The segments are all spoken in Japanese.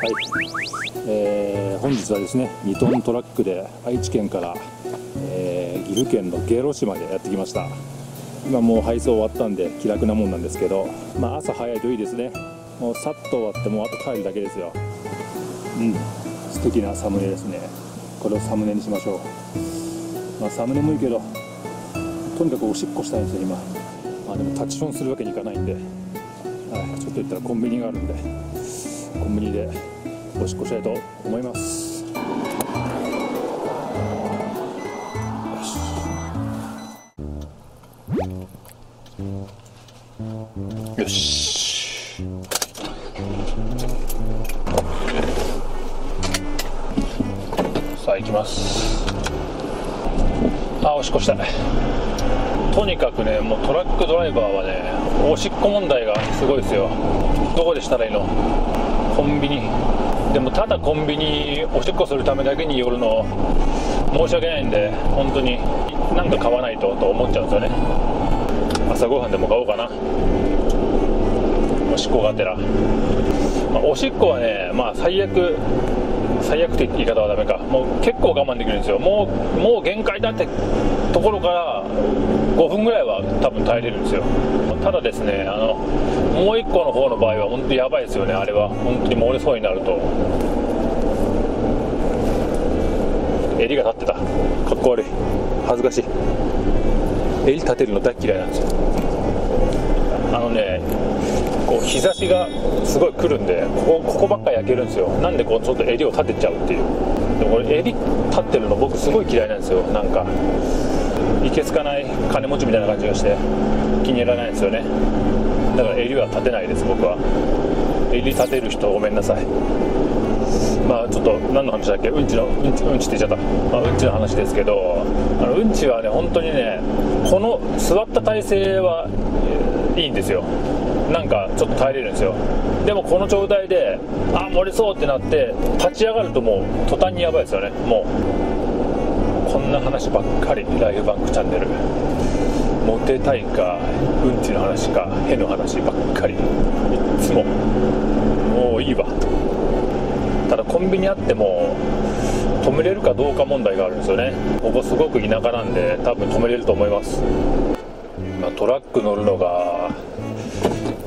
はい。えー本日はですね2トントラックで愛知県から、えー岐阜県の下呂市までやってきました。今もう配送終わったんで気楽なもんなんですけど、まあ、朝早いといいですね。もうさっと終わってもうあと帰るだけですよ。うん。素敵なサムネですね。これをサムネにしましょう。まあサムネもいいけどとにかくおしっこしたいんですよ今。まあでもタッチションするわけにいかないんで、はい、ちょっと言ったらコンビニがあるんで。コンビニでおし。っこし。たいと思いますよし。さあ行きますあおし。っこし。たいとにかくねもうトラックドライバーはねおし。っこ問題がすごいですよどこでし。たらいいのコンビニでもただコンビニおしっこするためだけに寄るの申し訳ないんで本当に何か買わないとと思っちゃうんですよね。朝ごはんでも買おうかな。おしっこがてら、まあおしっこはねまあ最悪最悪って言い方はダメか。もう結構我慢できるんですよ。もうもう限界だってところから5分ぐらいは多分耐えれるんですよ。ただですねあのもう1個の方の場合は本当にやばいですよね。あれは。本当に漏れそうになると。襟が立ってた。かっこ悪い。恥ずかしい。襟立てるの大嫌いなんですよ。あのねこう日差しがすごい来るんでここここばっか焼けるんですよ。なんでこうちょっと襟を立てちゃうっていう。でもこれ襟立ってるの僕すごい嫌いなんですよ。なんかいけつかない金持ちみたいな感じがして気に入らないんですよね。だから襟は立てないです僕は。襟立てる人ごめんなさい。まあちょっと何の話だっけ？うんちのうんちうんちって言っちゃった、まあ、うんちの話ですけどあのうんちはね本当にねこの座った体勢はいいんですよ。なんかちょっと耐えれるんですよ。でもこの状態であ漏れそうってなって立ち上がるともう途端にやばいですよね。もう。こんな話ばっかり。ライフバンクチャンネル。モテたいかうんちの話かへの話ばっかり。いっつも。もういいわ。ただコンビニあっても止めれるかどうか問題があるんですよね。ここすごく田舎なんで多分止めれると思います、まあ、トラック乗るのが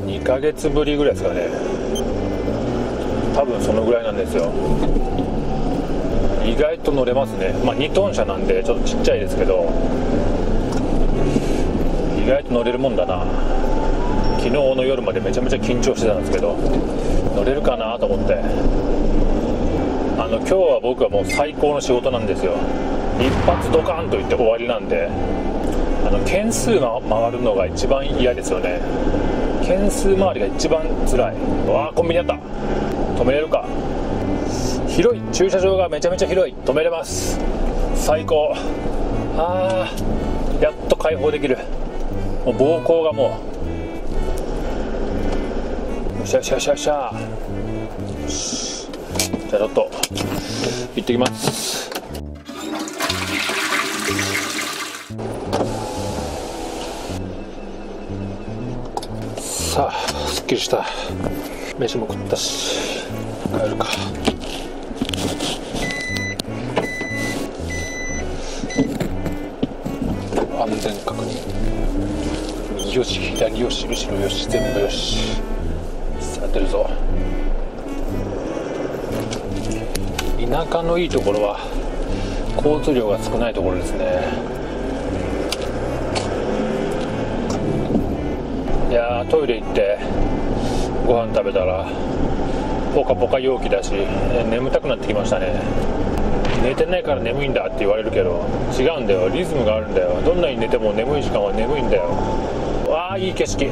2ヶ月ぶりぐらいですかね。多分そのぐらいなんですよ。意外と乗れますね。まあ2トン車なんでちょっとちっちゃいですけど。意外と乗れるもんだな。昨日の夜までめちゃめちゃ緊張してたんですけど。乗れるかなと思って。あの今日は僕はもう最高の仕事なんですよ。一発ドカンといって終わりなんで。あの件数が回るのが一番嫌ですよね。件数回りが一番辛い。わあコンビニあった。止めれるか。広い駐車場がめちゃめちゃ広い。止めれます。最高。あーやっと解放できる。もう膀胱がもう。よしよしよしよしよしじゃあちょっと行ってきます。さあすっきりした飯も食ったし帰るか。安全確認。よし左よし後ろよし全部よし。さあ出るぞ。田舎のいいところは交通量が少ないところですね。トイレ行ってご飯食べたらポカポカ陽気だし眠たくなってきましたね。寝てないから眠いんだって言われるけど違うんだよ。リズムがあるんだよ。どんなに寝ても眠い時間は眠いんだよ。わあいい景色。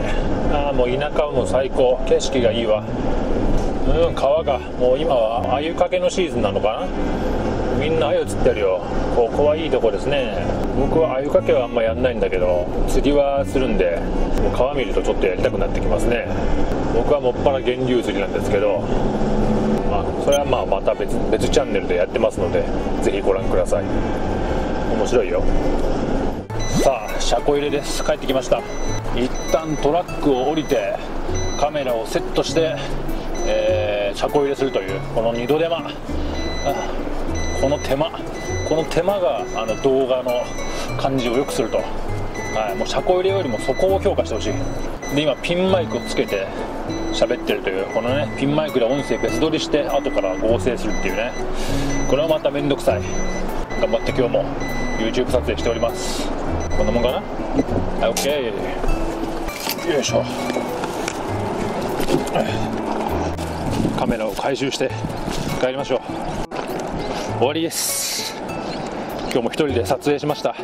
ああもう田舎はもう最高。景色がいいわ。うん川がもう今は鮎かけのシーズンなのかな。みんな鮎釣ってるよ。ここはいいとこですね。僕は鮎かけはあんまやんないんだけど釣りはするんでもう川見るとちょっとやりたくなってきますね。僕はもっぱら源流釣りなんですけどまあそれはまあまた別別チャンネルでやってますのでぜひご覧ください。面白いよ。さあ車庫入れです。帰ってきました。一旦トラックを降りてカメラをセットして、えー、車庫入れするというこの二度手間。この手間この手間があの動画の感じを良くすると、はい、もう車庫入れよりもそこを評価してほしい。で今ピンマイクをつけて喋ってるというこのねピンマイクで音声別撮りして後から合成するっていうね。これはまた面倒くさい。頑張って今日も YouTube 撮影しております。こんなもんかな？はい OK よいしょ。カメラを回収して帰りましょう。終わりです。今日も一人で撮影しました。